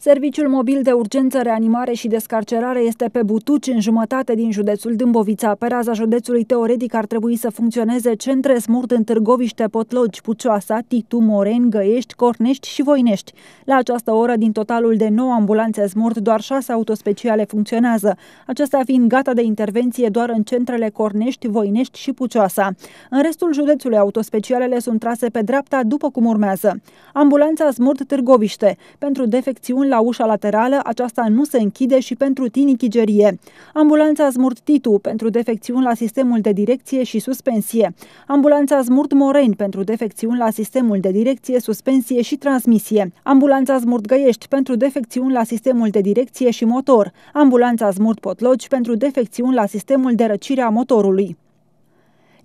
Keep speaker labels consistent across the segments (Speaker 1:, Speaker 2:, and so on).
Speaker 1: Serviciul mobil de urgență, reanimare și descarcerare este pe Butuci, în jumătate din județul Dâmbovița. Pe raza județului teoretic ar trebui să funcționeze centre smurt în Târgoviște, Potlogi, Pucioasa, Titu, Moreni, Găiești, Cornești și Voinești. La această oră, din totalul de 9 ambulanțe smurt, doar 6 autospeciale funcționează, acestea fiind gata de intervenție doar în centrele Cornești, Voinești și Pucioasa. În restul județului, autospecialele sunt trase pe dreapta, după cum urmează. Ambulanța smurt Târgoviște, pentru defecțiuni la ușa laterală, aceasta nu se închide și pentru tinichigerie. Ambulanța Smurt Titu pentru defecțiuni la sistemul de direcție și suspensie. Ambulanța Smurt Moreni pentru defecțiuni la sistemul de direcție, suspensie și transmisie. Ambulanța Smurt Găiești pentru defecțiuni la sistemul de direcție și motor. Ambulanța Smurt Potlogi pentru defecțiuni la sistemul de răcire a motorului.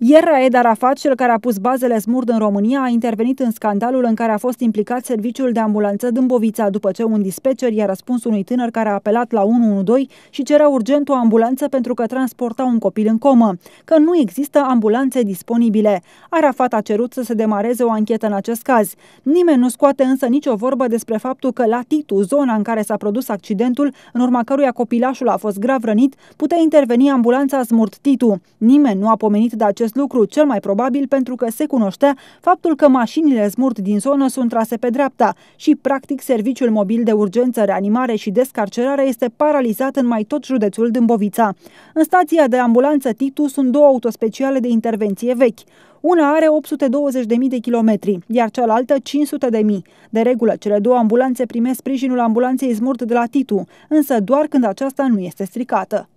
Speaker 1: Ieri Raed Arafat, cel care a pus bazele smurd în România, a intervenit în scandalul în care a fost implicat serviciul de ambulanță Dâmbovița după ce un dispecer i-a răspuns unui tânăr care a apelat la 112 și cerea urgent o ambulanță pentru că transporta un copil în comă, că nu există ambulanțe disponibile. Arafat a cerut să se demareze o anchetă în acest caz. Nimeni nu scoate însă nicio vorbă despre faptul că la Titu, zona în care s-a produs accidentul, în urma căruia copilașul a fost grav rănit, putea interveni ambulanța Smurt Titu. Nimeni nu a pomenit de acest acest lucru cel mai probabil pentru că se cunoștea faptul că mașinile smurt din zonă sunt trase pe dreapta și, practic, serviciul mobil de urgență, reanimare și descarcerare este paralizat în mai tot județul Dâmbovița. În stația de ambulanță Titu sunt două autospeciale de intervenție vechi. Una are 820.000 de kilometri, iar cealaltă 500.000. De regulă, cele două ambulanțe primesc sprijinul ambulanței smurt de la Titu, însă doar când aceasta nu este stricată.